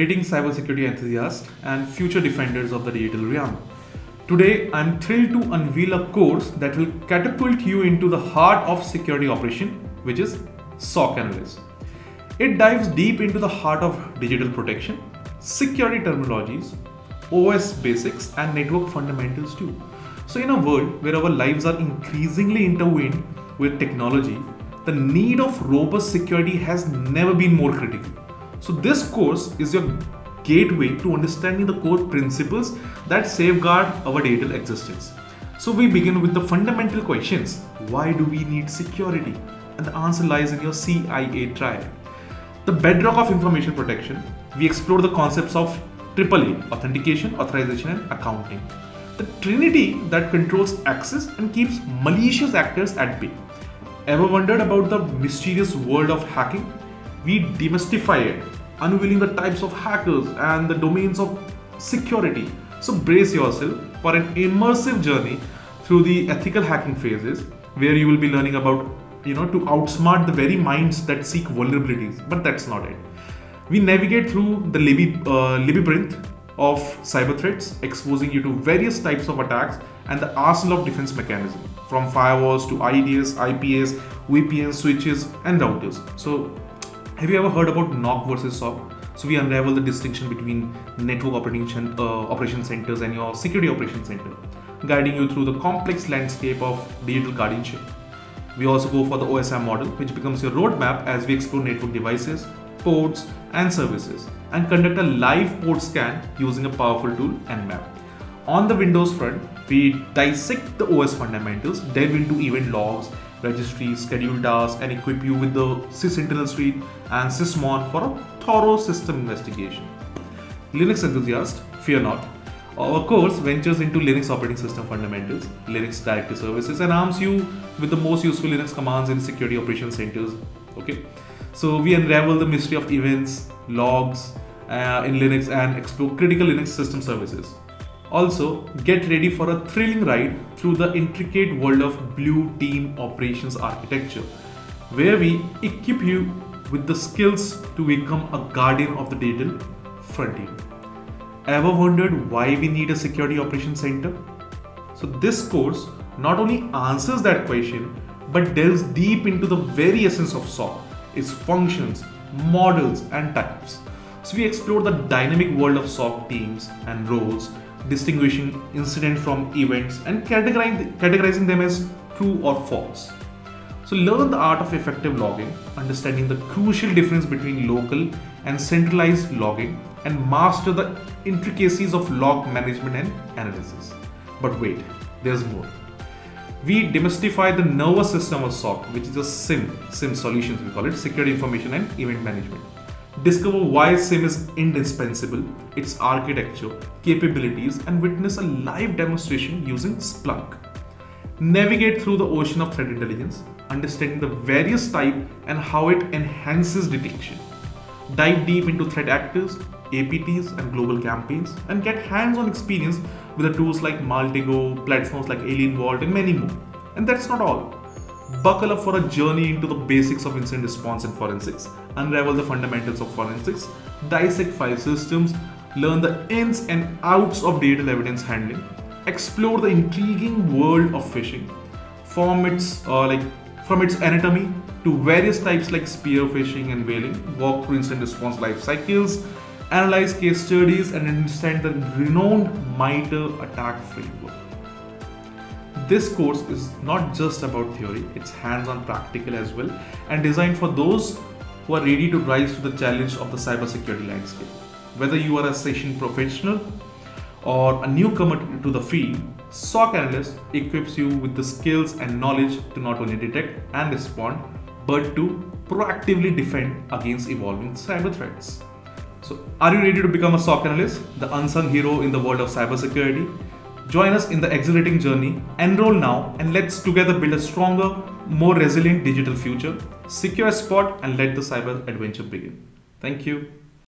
Greetings, cybersecurity enthusiasts and future defenders of the digital realm. Today, I'm thrilled to unveil a course that will catapult you into the heart of security operation, which is SOC Analyst. It dives deep into the heart of digital protection, security terminologies, OS basics, and network fundamentals too. So, in a world where our lives are increasingly intertwined with technology, the need of robust security has never been more critical. So, this course is your gateway to understanding the core principles that safeguard our digital existence. So, we begin with the fundamental questions why do we need security? And the answer lies in your CIA triad. The bedrock of information protection, we explore the concepts of AAA authentication, authorization, and accounting. The trinity that controls access and keeps malicious actors at bay. Ever wondered about the mysterious world of hacking? We demystify it, unveiling the types of hackers and the domains of security. So brace yourself for an immersive journey through the ethical hacking phases where you will be learning about you know to outsmart the very minds that seek vulnerabilities. But that's not it. We navigate through the uh, labyrinth of cyber threats exposing you to various types of attacks and the arsenal of defense mechanisms from firewalls to IDS, IPS, VPN switches and routers. So have you ever heard about NOC versus SOC? So we unravel the distinction between network operating uh, operation centers and your security operation center, guiding you through the complex landscape of digital guardianship. We also go for the OSI model, which becomes your roadmap as we explore network devices, ports, and services, and conduct a live port scan using a powerful tool Nmap. On the Windows front, we dissect the OS fundamentals, delve into event logs, registries, schedule tasks, and equip you with the sysinternal suite and sysmon for a thorough system investigation. Linux enthusiast, fear not. Our course ventures into Linux operating system fundamentals, Linux directory services, and arms you with the most useful Linux commands in security operation centers. Okay, so we unravel the mystery of events, logs uh, in Linux, and explore critical Linux system services. Also, get ready for a thrilling ride through the intricate world of Blue Team Operations architecture, where we equip you with the skills to become a guardian of the digital frontier. Ever wondered why we need a security operations center? So, this course not only answers that question but delves deep into the very essence of SOC, its functions, models, and types. So, we explore the dynamic world of SOC teams and roles distinguishing incident from events and categorizing, categorizing them as true or false. So learn the art of effective logging, understanding the crucial difference between local and centralized logging and master the intricacies of log management and analysis. But wait, there's more. We demystify the nervous system of SOC, which is a SIEM, SIEM solutions we call it, security information and event management. Discover why SIEM is indispensable, its architecture, capabilities, and witness a live demonstration using Splunk. Navigate through the ocean of threat intelligence, understanding the various type and how it enhances detection. Dive deep into threat actors, APTs, and global campaigns, and get hands-on experience with the tools like Maltego, platforms like AlienVault, and many more. And that's not all. Buckle up for a journey into the basics of incident response and forensics, unravel the fundamentals of forensics, dissect file systems, learn the ins and outs of digital evidence handling, explore the intriguing world of phishing, from its uh, like from its anatomy to various types like spear phishing and whaling, walk through incident response life cycles, analyze case studies, and understand the renowned MITRE ATT&CK framework. This course is not just about theory, it's hands on practical as well and designed for those who are ready to rise to the challenge of the cybersecurity landscape. Whether you are a session professional or a newcomer to the field, SOC Analyst equips you with the skills and knowledge to not only detect and respond, but to proactively defend against evolving cyber threats. So, are you ready to become a SOC Analyst, the unsung hero in the world of cybersecurity? Join us in the exhilarating journey. Enroll now and let's together build a stronger, more resilient digital future. Secure a spot and let the cyber adventure begin. Thank you.